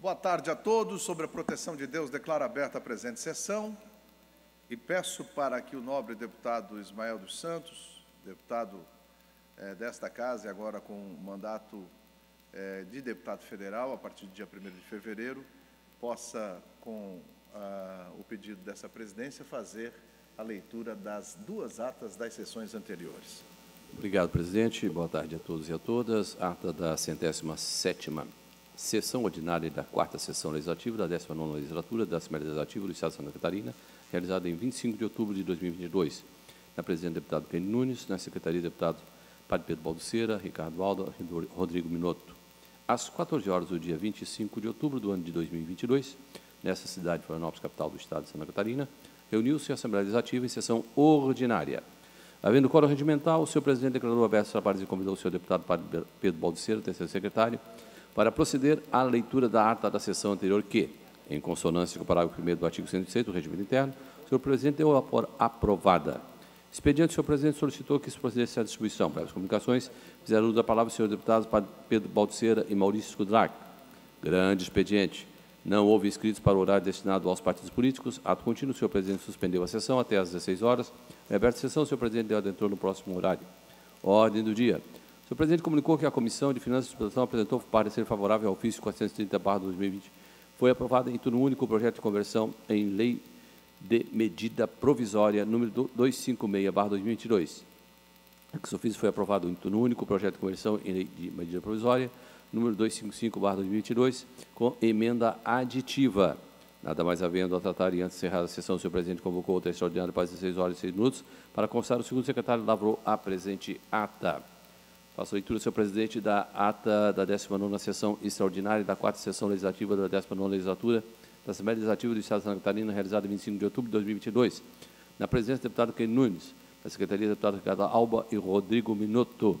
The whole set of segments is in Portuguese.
Boa tarde a todos. Sobre a proteção de Deus, declaro aberta a presente sessão e peço para que o nobre deputado Ismael dos Santos, deputado eh, desta casa e agora com mandato eh, de deputado federal a partir do dia 1 de fevereiro, possa, com ah, o pedido dessa presidência, fazer a leitura das duas atas das sessões anteriores. Obrigado, presidente. Boa tarde a todos e a todas. Ata da centésima sétima sessão ordinária da quarta sessão legislativa da 19 legislatura da Assembleia Legislativa do Estado de Santa Catarina, realizada em 25 de outubro de 2022. Na presidente, deputado Kenny Nunes. Na secretaria, deputado Padre Pedro Balduceira, Ricardo Aldo, Rodrigo Minotto. Às 14 horas do dia 25 de outubro do ano de 2022, nessa cidade de Florianópolis, capital do Estado de Santa Catarina, reuniu-se a Assembleia Legislativa em sessão ordinária. Havendo coro regimental, o senhor presidente declarou aberto os trabalhos e convidou o senhor deputado Pedro Baldiceiro, terceiro secretário, para proceder à leitura da ata da sessão anterior que, em consonância com o parágrafo 1 do artigo 106 do regimento interno, o senhor presidente deu por aprovada. Expediente, o senhor presidente solicitou que se procedesse à distribuição. Para as comunicações, fizeram uso da palavra o senhor deputado Pedro Baldiceira e Maurício Scudrac. Grande expediente. Não houve inscritos para o horário destinado aos partidos políticos. Ato contínuo, o senhor presidente suspendeu a sessão até às 16 horas. É aberta a sessão, o senhor presidente adentrou no próximo horário. Ordem do dia. O senhor presidente comunicou que a Comissão de Finanças e Exploração apresentou parecer favorável ao ofício 430-2020. Foi aprovado em turno único o projeto de conversão em lei de medida provisória número 256-2022. Esse ofício foi aprovado em turno único o projeto de conversão em lei de medida provisória número 255-2022, com emenda aditiva. Nada mais havendo a tratar e antes de encerrar a sessão, o senhor presidente convocou outra extraordinária para 16 horas e 6 minutos para constar o segundo secretário lavrou a presente ata. Faço leitura, senhor presidente, da ata da 19ª sessão extraordinária da quarta sessão legislativa da 19ª legislatura da Assembleia Legislativa do Estado de Santa Catarina, realizada em 25 de outubro de 2022, na presença do deputado Ken Nunes, da Secretaria do deputado Ricardo Alba e Rodrigo Minotto.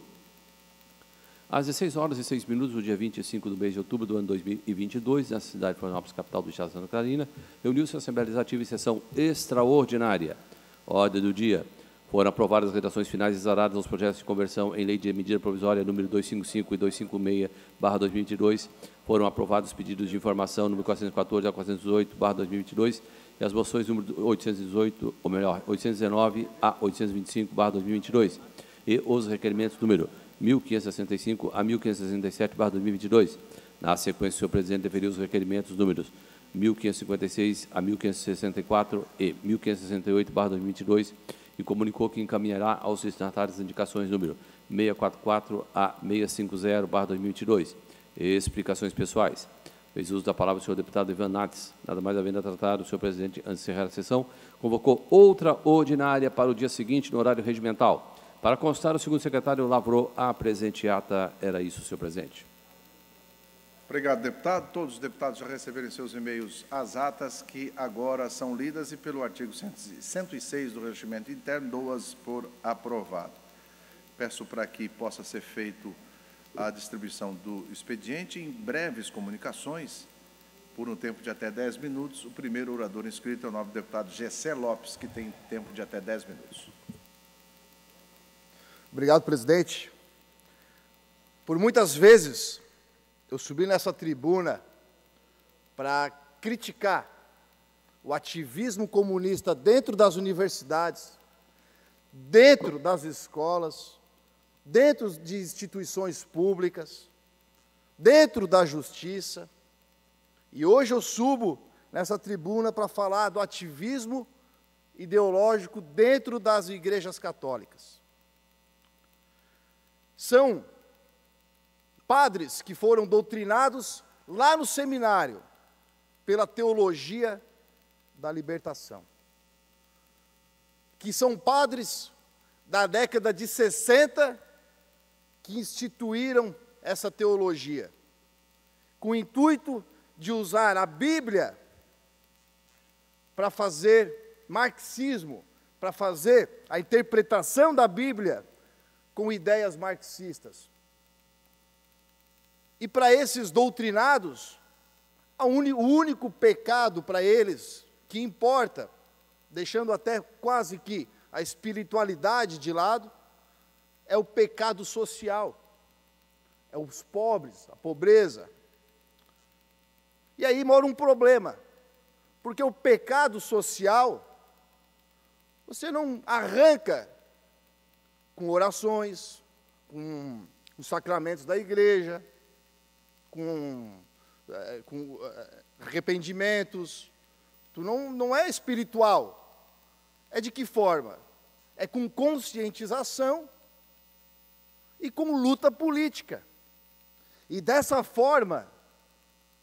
Às 16 horas e 6 minutos do dia 25 do mês de outubro do ano 2022, na cidade de Florianópolis, capital do Estado de Santa Catarina, reuniu-se a Assembleia Legislativa em sessão extraordinária. Ordem do dia. Foram aprovadas as redações finais exaradas aos projetos de conversão em lei de medida provisória número 255 e 256, barra 2022. Foram aprovados os pedidos de informação número 414 a 418, barra 2022, e as moções número 818, ou melhor, 819 a 825, barra 2022, e os requerimentos número 1565 a 1567, 2022. Na sequência, o senhor presidente deferiu os requerimentos números 1556 a 1564 e 1568, 2022, e comunicou que encaminhará aos destinatários as indicações número 644 a 650, 2022. Explicações pessoais. Fez uso da palavra o senhor deputado Ivan Nates. Nada mais havendo a tratar, o senhor presidente, antes de encerrar a sessão, convocou outra ordinária para o dia seguinte, no horário regimental. Para constar, o segundo secretário lavrou a presente ata. Era isso, senhor presidente. Obrigado, deputado. Todos os deputados já receberam seus e-mails as atas que agora são lidas e, pelo artigo 106 do regimento interno, dou-as por aprovado. Peço para que possa ser feito a distribuição do expediente em breves comunicações, por um tempo de até 10 minutos. O primeiro orador inscrito é o novo deputado Gessé Lopes, que tem tempo de até 10 minutos. Obrigado, presidente. Por muitas vezes eu subi nessa tribuna para criticar o ativismo comunista dentro das universidades, dentro das escolas, dentro de instituições públicas, dentro da justiça. E hoje eu subo nessa tribuna para falar do ativismo ideológico dentro das igrejas católicas são padres que foram doutrinados lá no seminário pela teologia da libertação. Que são padres da década de 60 que instituíram essa teologia, com o intuito de usar a Bíblia para fazer marxismo, para fazer a interpretação da Bíblia com ideias marxistas. E para esses doutrinados, o único pecado para eles que importa, deixando até quase que a espiritualidade de lado, é o pecado social, é os pobres, a pobreza. E aí mora um problema, porque o pecado social, você não arranca com orações, com os sacramentos da igreja, com, é, com é, arrependimentos. Tu não, não é espiritual. É de que forma? É com conscientização e com luta política. E dessa forma,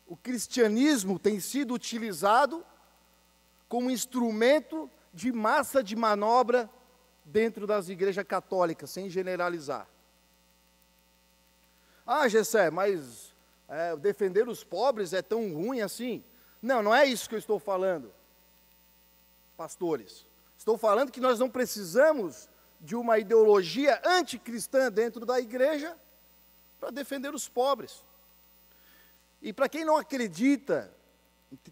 o cristianismo tem sido utilizado como instrumento de massa de manobra dentro das igrejas católicas, sem generalizar. Ah, Gessé, mas é, defender os pobres é tão ruim assim? Não, não é isso que eu estou falando, pastores. Estou falando que nós não precisamos de uma ideologia anticristã dentro da igreja para defender os pobres. E para quem não acredita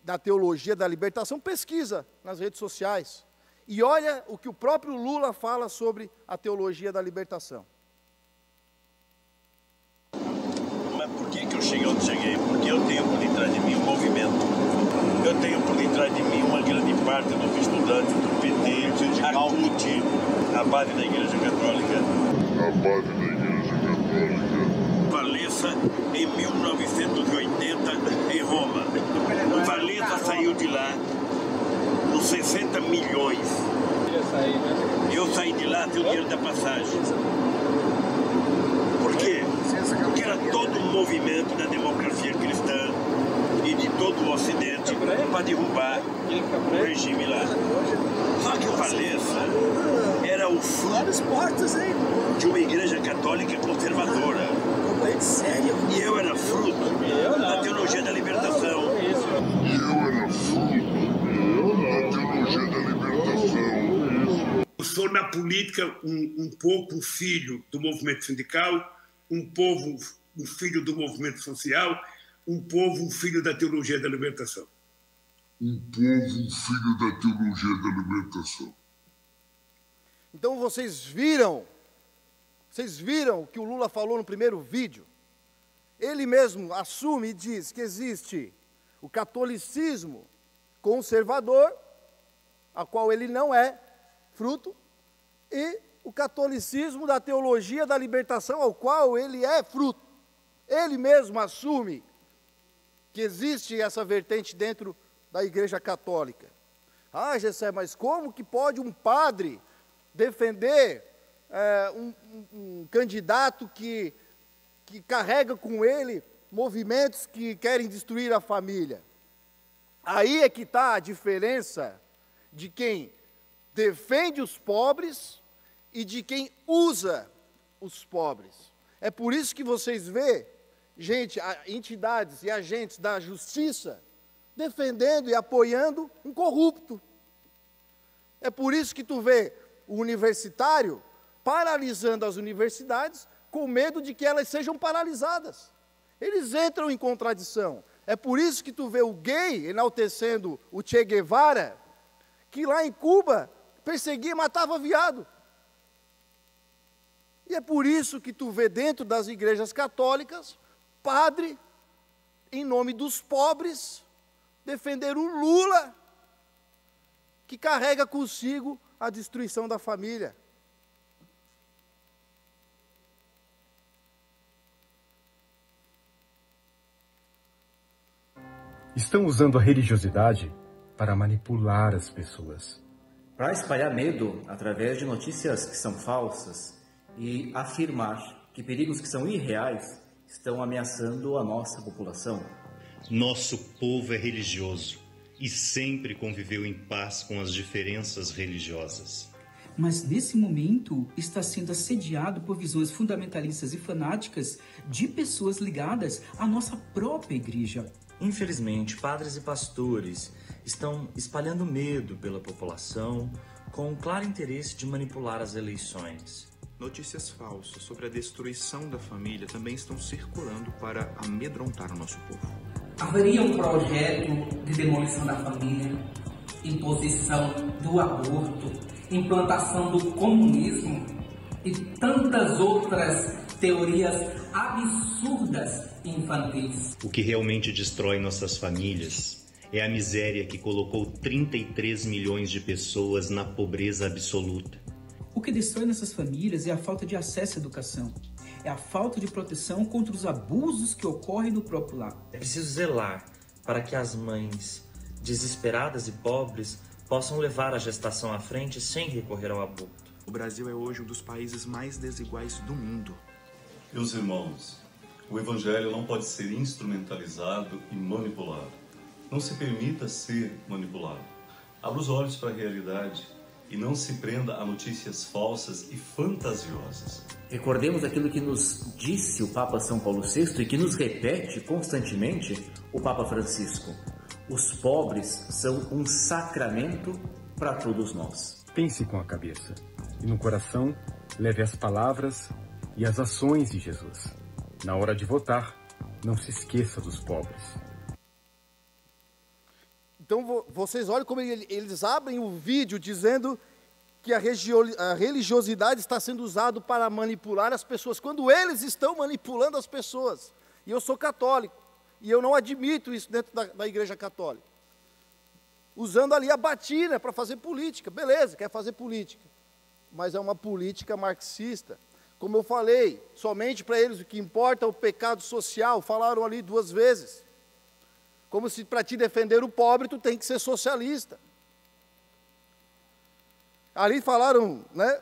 na teologia da libertação, pesquisa nas redes sociais. E olha o que o próprio Lula fala sobre a teologia da libertação. Mas por que, que eu cheguei onde cheguei? Porque eu tenho por detrás de mim um movimento. Eu tenho por detrás de mim uma grande parte dos estudantes do PT, a CUT, a base da Igreja Católica. A base da Igreja Católica. Valessa em 1980 em Roma. Valessa saiu de lá com 60 milhões. Eu saí de lá sem o dinheiro da passagem. Por quê? Porque era todo um movimento da democracia cristã e de todo o Ocidente para derrubar o regime lá. Só que o Valessa era o fruto de uma igreja católica conservadora. E eu era fruto da teologia da libertação. E eu era fruto da teologia da libertação. Eu sou na política um, um pouco filho do movimento sindical, um povo um filho do movimento social, um povo um filho da teologia da libertação. Um povo filho da teologia da libertação. Então vocês viram, vocês viram o que o Lula falou no primeiro vídeo? Ele mesmo assume e diz que existe o catolicismo conservador, a qual ele não é fruto, e o catolicismo da teologia da libertação, ao qual ele é fruto. Ele mesmo assume que existe essa vertente dentro da Igreja Católica. Ah, Gessé, mas como que pode um padre defender é, um, um, um candidato que, que carrega com ele movimentos que querem destruir a família? Aí é que está a diferença de quem defende os pobres e de quem usa os pobres. É por isso que vocês vê, gente, entidades e agentes da justiça defendendo e apoiando um corrupto. É por isso que tu vê o universitário paralisando as universidades com medo de que elas sejam paralisadas. Eles entram em contradição. É por isso que tu vê o gay enaltecendo o Che Guevara, que lá em Cuba perseguia e matava viado. E é por isso que tu vê dentro das igrejas católicas, padre, em nome dos pobres, defender um Lula que carrega consigo a destruição da família. Estão usando a religiosidade para manipular as pessoas. Para espalhar medo através de notícias que são falsas e afirmar que perigos que são irreais estão ameaçando a nossa população. Nosso povo é religioso e sempre conviveu em paz com as diferenças religiosas. Mas nesse momento está sendo assediado por visões fundamentalistas e fanáticas de pessoas ligadas à nossa própria igreja. Infelizmente, padres e pastores estão espalhando medo pela população com o claro interesse de manipular as eleições. Notícias falsas sobre a destruição da família também estão circulando para amedrontar o nosso povo. Haveria um projeto de demolição da família, imposição do aborto, implantação do comunismo e tantas outras teorias absurdas infantis. O que realmente destrói nossas famílias é a miséria que colocou 33 milhões de pessoas na pobreza absoluta. O que destrói nossas famílias é a falta de acesso à educação. É a falta de proteção contra os abusos que ocorrem no próprio lar. É preciso zelar para que as mães desesperadas e pobres possam levar a gestação à frente sem recorrer ao aborto. O Brasil é hoje um dos países mais desiguais do mundo. Meus irmãos, o Evangelho não pode ser instrumentalizado e manipulado. Não se permita ser manipulado. Abra os olhos para a realidade e não se prenda a notícias falsas e fantasiosas. Recordemos aquilo que nos disse o Papa São Paulo VI e que nos repete constantemente o Papa Francisco. Os pobres são um sacramento para todos nós. Pense com a cabeça e no coração leve as palavras e as ações de Jesus. Na hora de votar, não se esqueça dos pobres. Então vocês olhem como eles abrem o vídeo dizendo que a, a religiosidade está sendo usada para manipular as pessoas, quando eles estão manipulando as pessoas. E eu sou católico, e eu não admito isso dentro da, da igreja católica. Usando ali a batina para fazer política, beleza, quer fazer política, mas é uma política marxista. Como eu falei, somente para eles o que importa é o pecado social, falaram ali duas vezes. Como se para te defender o pobre tu tem que ser socialista. Ali falaram, né,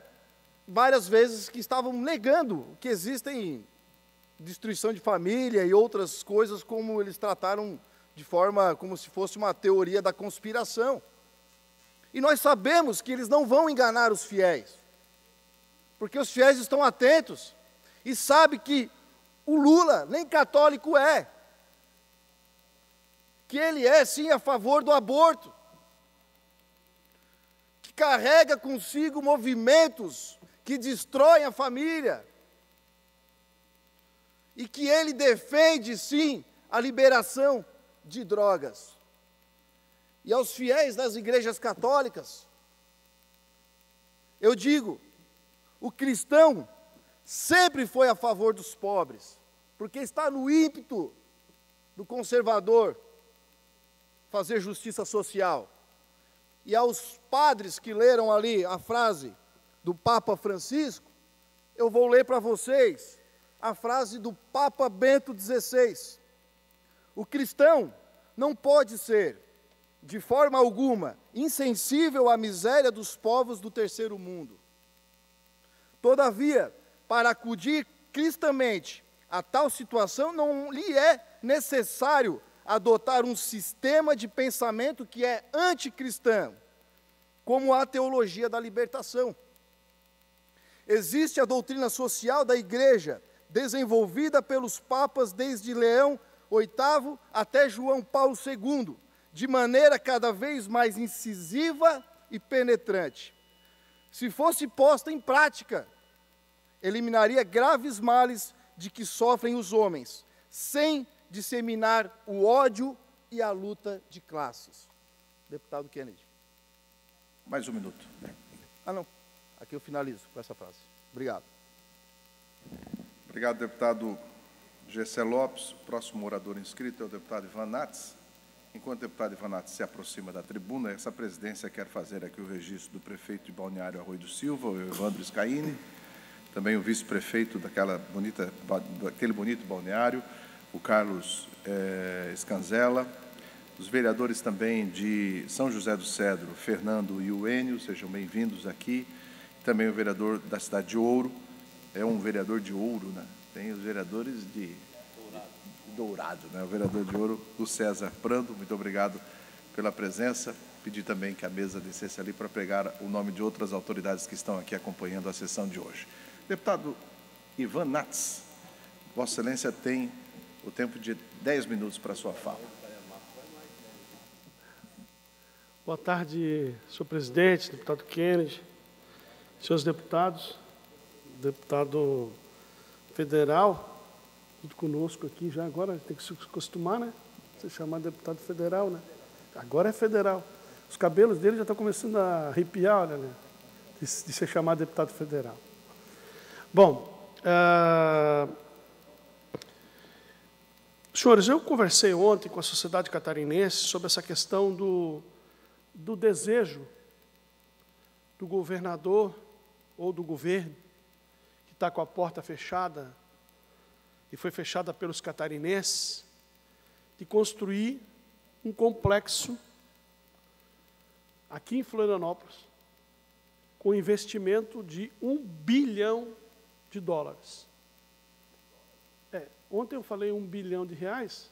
várias vezes que estavam negando que existem destruição de família e outras coisas como eles trataram de forma como se fosse uma teoria da conspiração. E nós sabemos que eles não vão enganar os fiéis. Porque os fiéis estão atentos e sabem que o Lula nem católico é. Que ele é sim a favor do aborto carrega consigo movimentos que destroem a família. E que ele defende, sim, a liberação de drogas. E aos fiéis das igrejas católicas, eu digo: o cristão sempre foi a favor dos pobres, porque está no ímpeto do conservador fazer justiça social e aos padres que leram ali a frase do Papa Francisco, eu vou ler para vocês a frase do Papa Bento XVI. O cristão não pode ser, de forma alguma, insensível à miséria dos povos do terceiro mundo. Todavia, para acudir cristamente a tal situação, não lhe é necessário adotar um sistema de pensamento que é anticristão, como a teologia da libertação. Existe a doutrina social da igreja, desenvolvida pelos papas desde Leão VIII até João Paulo II, de maneira cada vez mais incisiva e penetrante. Se fosse posta em prática, eliminaria graves males de que sofrem os homens, sem disseminar o ódio e a luta de classes. Deputado Kennedy. Mais um minuto. Ah, não. Aqui eu finalizo com essa frase. Obrigado. Obrigado, deputado Gessé Lopes. O próximo orador inscrito é o deputado Ivan Nats. Enquanto o deputado Ivan Nats se aproxima da tribuna, essa presidência quer fazer aqui o registro do prefeito de Balneário Arroio do Silva, o Evandro Scaini, também o vice-prefeito daquela bonita, daquele bonito balneário, o Carlos eh, Scanzella, os vereadores também de São José do Cedro, Fernando e o Enio, sejam bem-vindos aqui. Também o vereador da cidade de Ouro, é um vereador de Ouro, né? Tem os vereadores de Dourado, Dourado né? O vereador de Ouro, o César Prando, muito obrigado pela presença. Pedi também que a mesa descesse ali para pregar o nome de outras autoridades que estão aqui acompanhando a sessão de hoje. Deputado Ivan Nats, Vossa Excelência tem o tempo de 10 minutos para a sua fala. Boa tarde, senhor presidente, deputado Kennedy, senhores deputados, deputado federal, tudo conosco aqui já agora, tem que se acostumar, né? Se chamar deputado federal, né? Agora é federal. Os cabelos dele já estão começando a arrepiar, olha, né? De, de ser chamado deputado federal. Bom, uh, Senhores, eu conversei ontem com a sociedade catarinense sobre essa questão do, do desejo do governador ou do governo, que está com a porta fechada, e foi fechada pelos catarinenses, de construir um complexo aqui em Florianópolis, com investimento de um bilhão de dólares. É, ontem eu falei um bilhão de reais,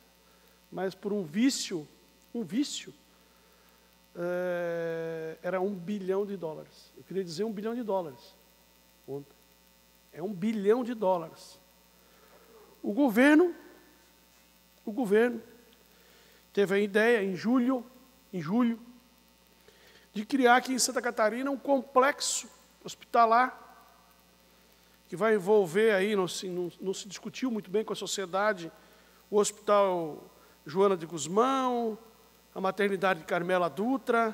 mas por um vício, um vício, é, era um bilhão de dólares. Eu queria dizer um bilhão de dólares ontem. É um bilhão de dólares. O governo, o governo teve a ideia em julho, em julho, de criar aqui em Santa Catarina um complexo hospitalar que vai envolver aí, não se, não, não se discutiu muito bem com a sociedade, o Hospital Joana de Guzmão, a maternidade de Carmela Dutra,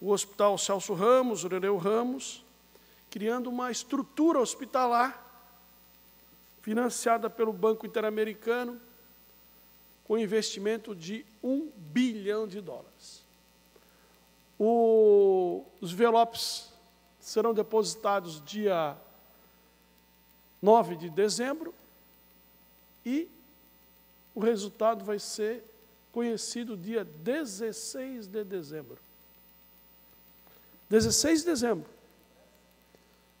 o Hospital Celso Ramos, o Nereu Ramos, criando uma estrutura hospitalar financiada pelo Banco Interamericano com investimento de um bilhão de dólares. O, os envelopes serão depositados dia 9 de dezembro e o resultado vai ser conhecido dia 16 de dezembro. 16 de dezembro.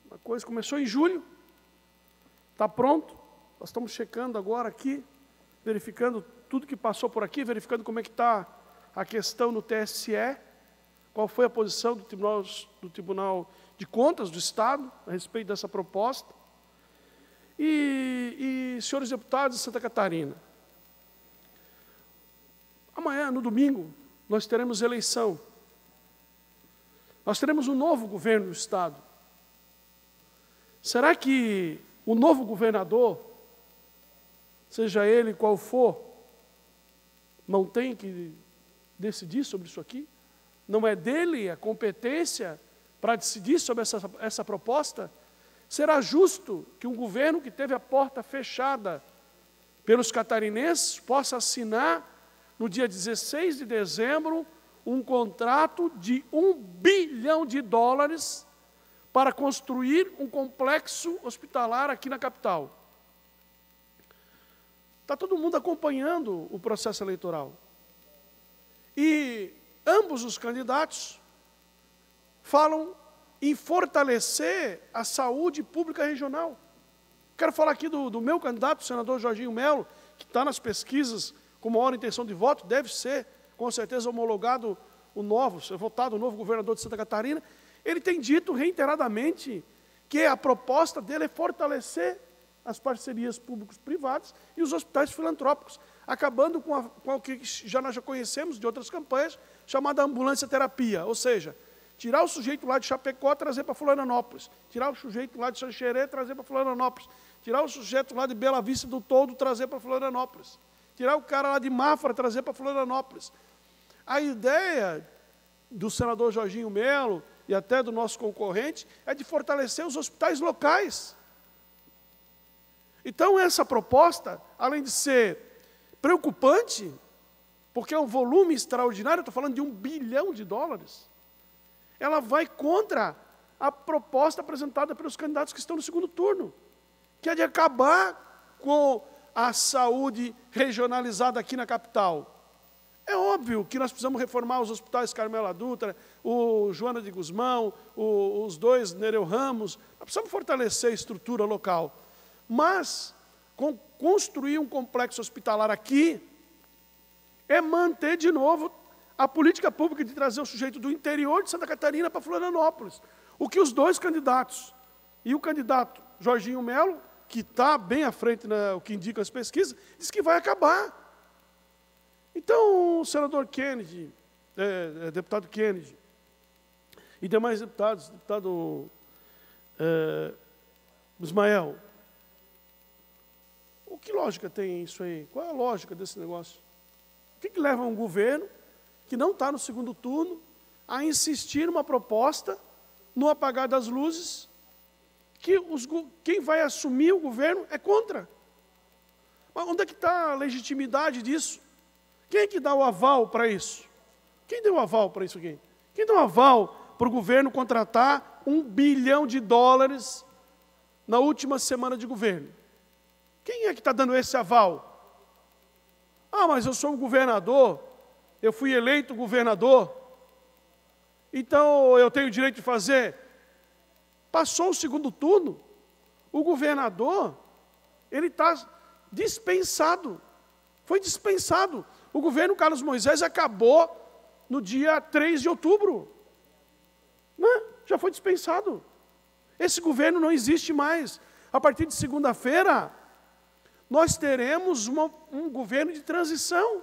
Uma coisa começou em julho, está pronto. Nós estamos checando agora aqui, verificando tudo que passou por aqui, verificando como é que está a questão no TSE, qual foi a posição do Tribunal, do Tribunal de Contas do Estado a respeito dessa proposta. E, e senhores deputados de Santa Catarina, Amanhã, no domingo, nós teremos eleição. Nós teremos um novo governo do Estado. Será que o novo governador, seja ele qual for, não tem que decidir sobre isso aqui? Não é dele a competência para decidir sobre essa, essa proposta? Será justo que um governo que teve a porta fechada pelos catarinenses possa assinar no dia 16 de dezembro, um contrato de um bilhão de dólares para construir um complexo hospitalar aqui na capital. Está todo mundo acompanhando o processo eleitoral. E ambos os candidatos falam em fortalecer a saúde pública regional. Quero falar aqui do, do meu candidato, o senador Jorginho Melo, que está nas pesquisas com maior intenção de voto, deve ser, com certeza, homologado o novo, votado o novo governador de Santa Catarina. Ele tem dito reiteradamente que a proposta dele é fortalecer as parcerias públicos-privadas e os hospitais filantrópicos, acabando com, a, com o que já nós já conhecemos de outras campanhas, chamada ambulância terapia, ou seja, tirar o sujeito lá de Chapecó trazer para Florianópolis, tirar o sujeito lá de Xanxerê trazer para Florianópolis, tirar o sujeito lá de Bela Vista do Todo trazer para Florianópolis tirar o cara lá de Mafra, trazer para Florianópolis. A ideia do senador Jorginho Melo e até do nosso concorrente é de fortalecer os hospitais locais. Então, essa proposta, além de ser preocupante, porque é um volume extraordinário, estou falando de um bilhão de dólares, ela vai contra a proposta apresentada pelos candidatos que estão no segundo turno, que é de acabar com a saúde regionalizada aqui na capital. É óbvio que nós precisamos reformar os hospitais Carmela Dutra, o Joana de Guzmão, o, os dois Nereu Ramos, nós precisamos fortalecer a estrutura local. Mas com, construir um complexo hospitalar aqui é manter de novo a política pública de trazer o sujeito do interior de Santa Catarina para Florianópolis. O que os dois candidatos, e o candidato Jorginho Melo, que está bem à frente, né, o que indicam as pesquisas, diz que vai acabar. Então, o senador Kennedy, é, é, deputado Kennedy, e demais deputados, deputado é, Ismael, o que lógica tem isso aí? Qual é a lógica desse negócio? O que, que leva um governo que não está no segundo turno a insistir numa proposta no apagar das luzes que os, quem vai assumir o governo é contra. Mas onde é que está a legitimidade disso? Quem é que dá o aval para isso? Quem deu o aval para isso aqui? Quem deu o aval para o governo contratar um bilhão de dólares na última semana de governo? Quem é que está dando esse aval? Ah, mas eu sou um governador, eu fui eleito governador, então eu tenho o direito de fazer. Passou o segundo turno, o governador, ele está dispensado. Foi dispensado. O governo Carlos Moisés acabou no dia 3 de outubro. Né? Já foi dispensado. Esse governo não existe mais. A partir de segunda-feira, nós teremos uma, um governo de transição.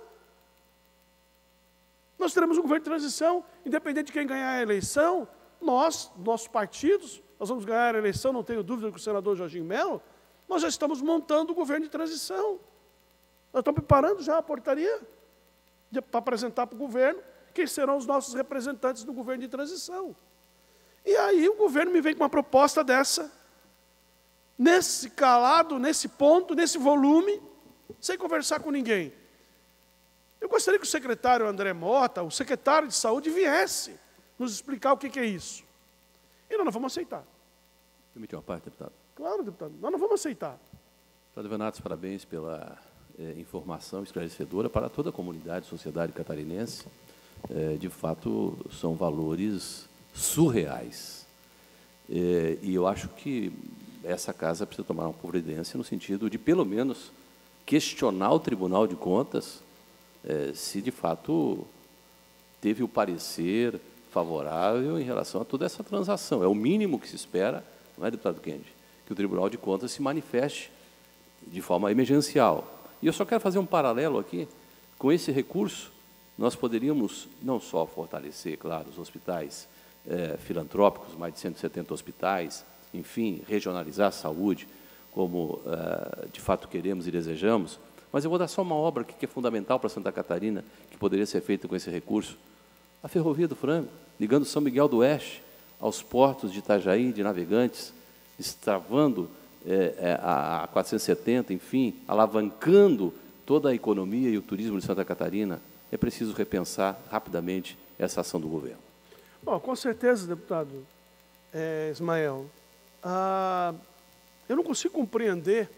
Nós teremos um governo de transição, independente de quem ganhar a eleição, nós, nossos partidos, nós vamos ganhar a eleição, não tenho dúvida com o senador Jorginho Melo, nós já estamos montando o governo de transição. Nós estamos preparando já a portaria para apresentar para o governo quem serão os nossos representantes do governo de transição. E aí o governo me vem com uma proposta dessa, nesse calado, nesse ponto, nesse volume, sem conversar com ninguém. Eu gostaria que o secretário André Mota, o secretário de saúde, viesse nos explicar o que, é isso. E nós não vamos aceitar. Permite uma parte, deputado? Claro, deputado. Nós não vamos aceitar. Deputado Venatos, parabéns pela é, informação esclarecedora para toda a comunidade, sociedade catarinense. É, de fato, são valores surreais. É, e eu acho que essa casa precisa tomar uma providência no sentido de, pelo menos, questionar o Tribunal de Contas é, se de fato teve o parecer favorável em relação a toda essa transação. É o mínimo que se espera, não é, deputado Kennedy, que o Tribunal de Contas se manifeste de forma emergencial. E eu só quero fazer um paralelo aqui. Com esse recurso, nós poderíamos não só fortalecer, claro, os hospitais é, filantrópicos, mais de 170 hospitais, enfim, regionalizar a saúde, como é, de fato queremos e desejamos, mas eu vou dar só uma obra que é fundamental para Santa Catarina, que poderia ser feita com esse recurso. A Ferrovia do Frango, ligando São Miguel do Oeste aos portos de Itajaí, de Navegantes, estravando é, é, a, a 470, enfim, alavancando toda a economia e o turismo de Santa Catarina, é preciso repensar rapidamente essa ação do governo. Bom, com certeza, deputado é, Ismael. Ah, eu não consigo compreender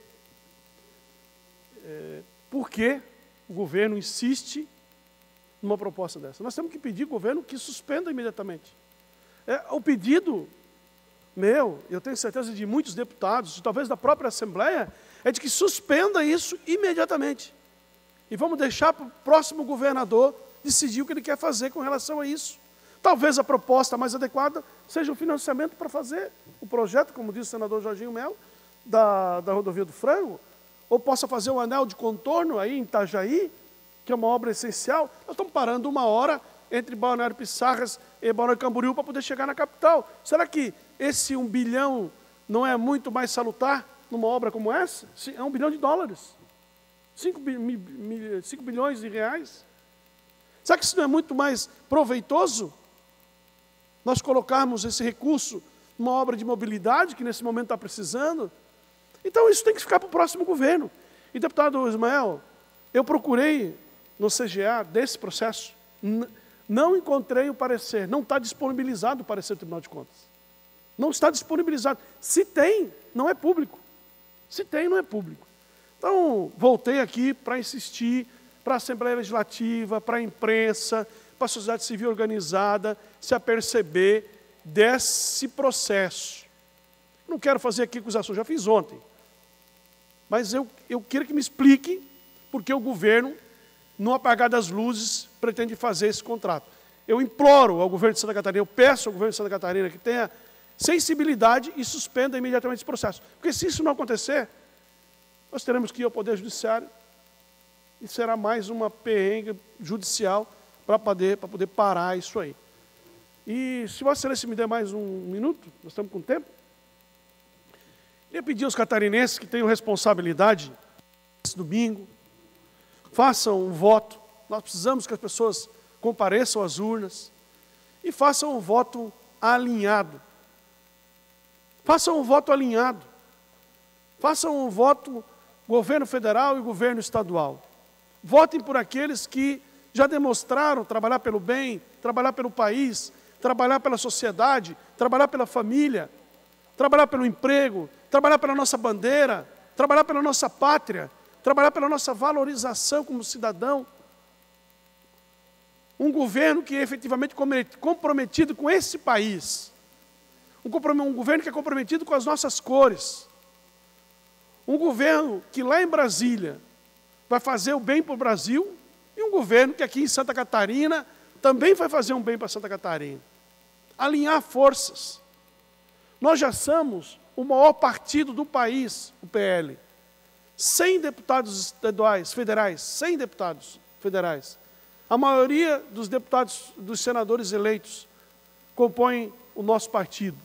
é, por que o governo insiste numa proposta dessa. Nós temos que pedir ao governo que suspenda imediatamente. É, o pedido meu, eu tenho certeza de muitos deputados, talvez da própria Assembleia, é de que suspenda isso imediatamente. E vamos deixar para o próximo governador decidir o que ele quer fazer com relação a isso. Talvez a proposta mais adequada seja o financiamento para fazer o projeto, como disse o senador Jorginho Melo, da, da rodovia do Frango, ou possa fazer o anel de contorno aí em Itajaí, que é uma obra essencial. Nós estamos parando uma hora entre Balneário Pissarras e Balneário Camboriú para poder chegar na capital. Será que esse um bilhão não é muito mais salutar numa obra como essa? É um bilhão de dólares. cinco bilhões de reais. Será que isso não é muito mais proveitoso? Nós colocarmos esse recurso numa obra de mobilidade que nesse momento está precisando, então isso tem que ficar para o próximo governo. E, deputado Ismael, eu procurei no CGA desse processo, não encontrei o parecer, não está disponibilizado o parecer do Tribunal de Contas. Não está disponibilizado. Se tem, não é público. Se tem, não é público. Então, voltei aqui para insistir para a Assembleia Legislativa, para a imprensa, para a sociedade civil organizada, se aperceber desse processo. Não quero fazer aqui acusação, já fiz ontem. Mas eu, eu quero que me explique porque o governo, no apagar das luzes, pretende fazer esse contrato. Eu imploro ao governo de Santa Catarina, eu peço ao governo de Santa Catarina que tenha sensibilidade e suspenda imediatamente esse processo. Porque se isso não acontecer, nós teremos que ir ao Poder Judiciário e será mais uma perrengue judicial para poder, para poder parar isso aí. E se Vossa Excelência me der mais um minuto, nós estamos com tempo. Queria pedir aos catarinenses que tenham responsabilidade esse domingo, façam um voto. Nós precisamos que as pessoas compareçam às urnas e façam um voto alinhado. Façam um voto alinhado. Façam um voto governo federal e governo estadual. Votem por aqueles que já demonstraram trabalhar pelo bem, trabalhar pelo país, trabalhar pela sociedade, trabalhar pela família, trabalhar pelo emprego, trabalhar pela nossa bandeira, trabalhar pela nossa pátria, trabalhar pela nossa valorização como cidadão. Um governo que é efetivamente comprometido com esse país. Um, um governo que é comprometido com as nossas cores. Um governo que lá em Brasília vai fazer o bem para o Brasil e um governo que aqui em Santa Catarina também vai fazer um bem para Santa Catarina. Alinhar forças. Nós já somos o maior partido do país, o PL. 100 deputados estaduais, federais, 100 deputados federais. A maioria dos deputados, dos senadores eleitos, compõem o nosso partido.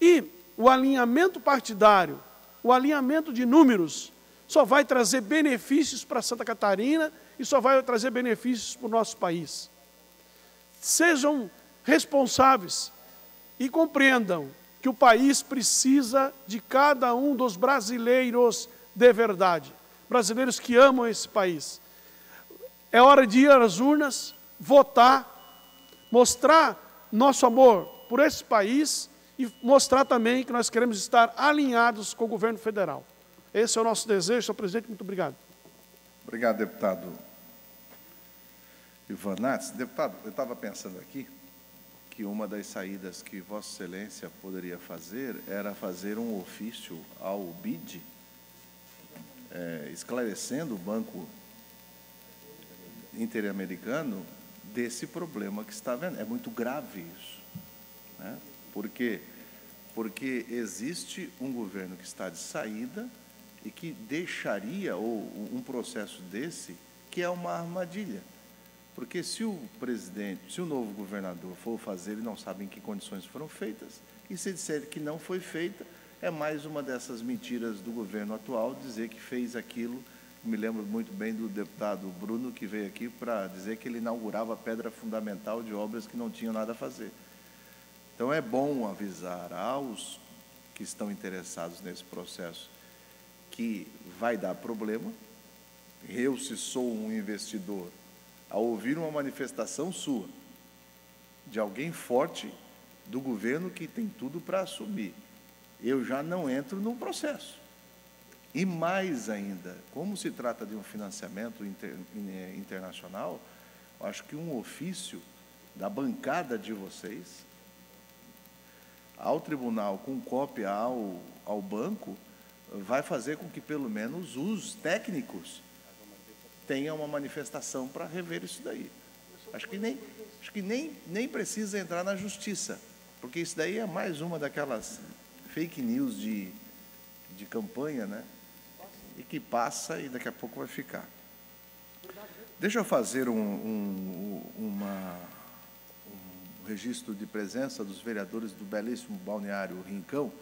E o alinhamento partidário, o alinhamento de números, só vai trazer benefícios para Santa Catarina e só vai trazer benefícios para o nosso país. Sejam responsáveis e compreendam que o país precisa de cada um dos brasileiros de verdade, brasileiros que amam esse país. É hora de ir às urnas, votar, mostrar nosso amor por esse país e mostrar também que nós queremos estar alinhados com o governo federal. Esse é o nosso desejo, senhor presidente. Muito obrigado. Obrigado, deputado Ivan. Deputado, eu estava pensando aqui que uma das saídas que Vossa Excelência poderia fazer era fazer um ofício ao BID, é, esclarecendo o Banco Interamericano desse problema que está vendo. É muito grave isso. Né? Por quê? Porque existe um governo que está de saída e que deixaria, ou um processo desse, que é uma armadilha. Porque se o presidente, se o novo governador for fazer, ele não sabe em que condições foram feitas, e se disser que não foi feita, é mais uma dessas mentiras do governo atual dizer que fez aquilo. Me lembro muito bem do deputado Bruno, que veio aqui para dizer que ele inaugurava a pedra fundamental de obras que não tinham nada a fazer. Então é bom avisar aos que estão interessados nesse processo que vai dar problema. Eu, se sou um investidor, ao ouvir uma manifestação sua, de alguém forte do governo que tem tudo para assumir, eu já não entro no processo. E mais ainda, como se trata de um financiamento inter, internacional, acho que um ofício da bancada de vocês ao tribunal com cópia ao, ao banco vai fazer com que pelo menos os técnicos tenham uma manifestação para rever isso daí. Acho que nem, acho que nem, nem precisa entrar na justiça, porque isso daí é mais uma daquelas fake news de, de campanha, né? E que passa e daqui a pouco vai ficar. Deixa eu fazer um, um, uma, um registro de presença dos vereadores do belíssimo balneário Rincão,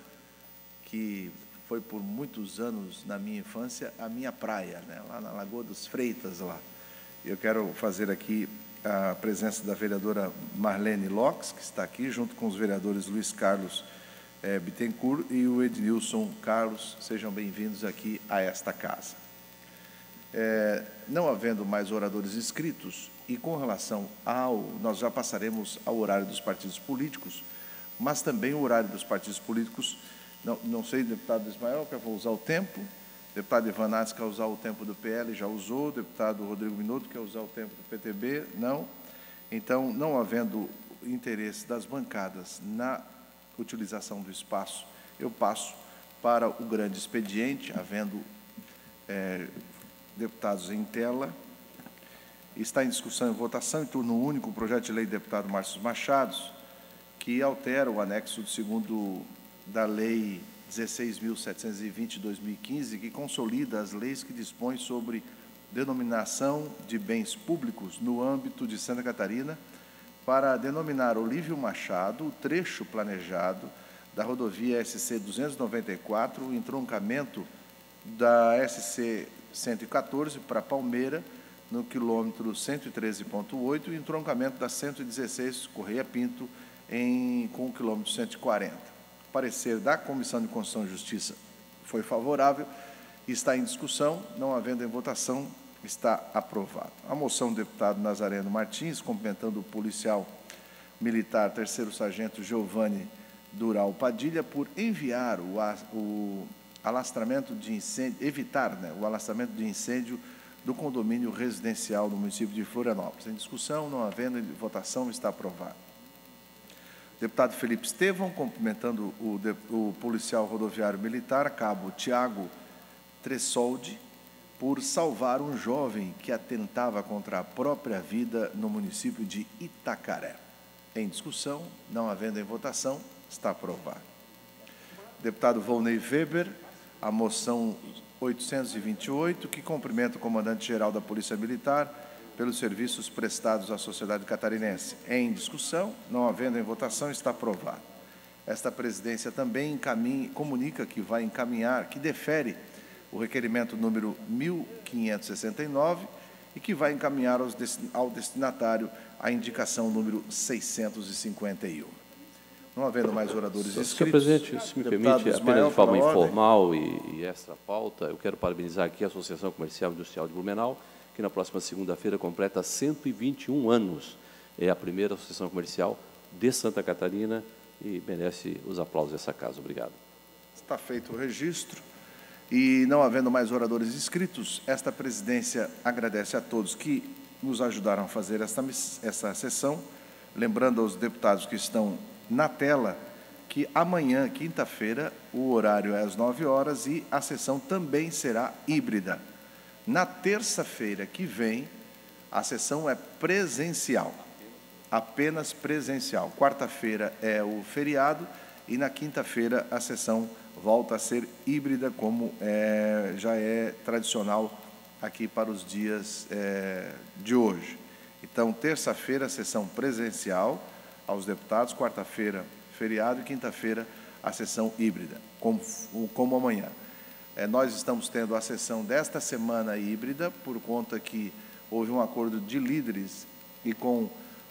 que foi por muitos anos na minha infância a minha praia, né? lá na Lagoa dos Freitas lá. Eu quero fazer aqui a presença da vereadora Marlene Locks, que está aqui, junto com os vereadores Luiz Carlos é, Bittencourt e o Ednilson Carlos. Sejam bem-vindos aqui a esta casa. É, não havendo mais oradores inscritos, e com relação ao. Nós já passaremos ao horário dos partidos políticos, mas também o horário dos partidos políticos. Não, não sei, deputado Ismael, quer usar o tempo? Deputado Ivan Nats quer usar o tempo do PL, já usou. Deputado Rodrigo Minuto quer usar o tempo do PTB? Não. Então, não havendo interesse das bancadas na utilização do espaço, eu passo para o grande expediente, havendo é, deputados em tela. Está em discussão e votação, em turno único, o projeto de lei do deputado Márcio Machados, que altera o anexo do segundo da Lei 16.720 de 2015, que consolida as leis que dispõem sobre denominação de bens públicos no âmbito de Santa Catarina, para denominar Olívio Machado o trecho planejado da rodovia SC 294, o entroncamento da SC 114 para Palmeira, no quilômetro 113.8, e entroncamento da 116 Correia Pinto em, com o quilômetro 140. Parecer da Comissão de Constituição e Justiça foi favorável está em discussão, não havendo em votação, está aprovado. A moção do deputado Nazareno Martins, complementando o policial militar terceiro sargento Giovanni Dural Padilha, por enviar o, o alastramento de incêndio, evitar né, o alastramento de incêndio do condomínio residencial do município de Florianópolis. Em discussão, não havendo votação, está aprovado. Deputado Felipe Estevão, cumprimentando o, o policial rodoviário militar, cabo Tiago Tressoldi, por salvar um jovem que atentava contra a própria vida no município de Itacaré. Em discussão, não havendo em votação, está aprovado. Deputado Volney Weber, a moção 828, que cumprimenta o comandante-geral da Polícia Militar pelos serviços prestados à sociedade catarinense. Em discussão, não havendo em votação, está aprovado. Esta presidência também encaminha, comunica que vai encaminhar, que defere o requerimento número 1569 e que vai encaminhar ao destinatário a indicação número 651. Não havendo mais oradores Senhor inscritos... Senhor presidente, se me permite, apenas de forma informal e, e essa pauta, eu quero parabenizar aqui a Associação Comercial e Industrial de Blumenau, que na próxima segunda-feira completa 121 anos. É a primeira associação comercial de Santa Catarina e merece os aplausos dessa casa. Obrigado. Está feito o registro. E não havendo mais oradores inscritos, esta presidência agradece a todos que nos ajudaram a fazer esta, essa sessão, lembrando aos deputados que estão na tela que amanhã, quinta-feira, o horário é às 9 horas e a sessão também será híbrida. Na terça-feira que vem, a sessão é presencial, apenas presencial. Quarta-feira é o feriado e na quinta-feira a sessão volta a ser híbrida, como é, já é tradicional aqui para os dias é, de hoje. Então, terça-feira, sessão presencial aos deputados, quarta-feira, feriado e quinta-feira, a sessão híbrida, como, como amanhã. É, nós estamos tendo a sessão desta semana híbrida, por conta que houve um acordo de líderes e com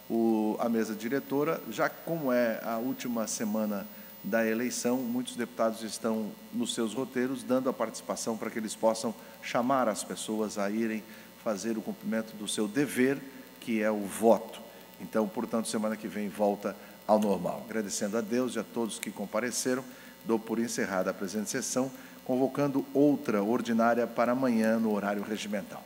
o, a mesa diretora, já como é a última semana da eleição, muitos deputados estão nos seus roteiros dando a participação para que eles possam chamar as pessoas a irem fazer o cumprimento do seu dever, que é o voto. Então, portanto, semana que vem volta ao normal. Agradecendo a Deus e a todos que compareceram, dou por encerrada a presente sessão, convocando outra ordinária para amanhã no horário regimental.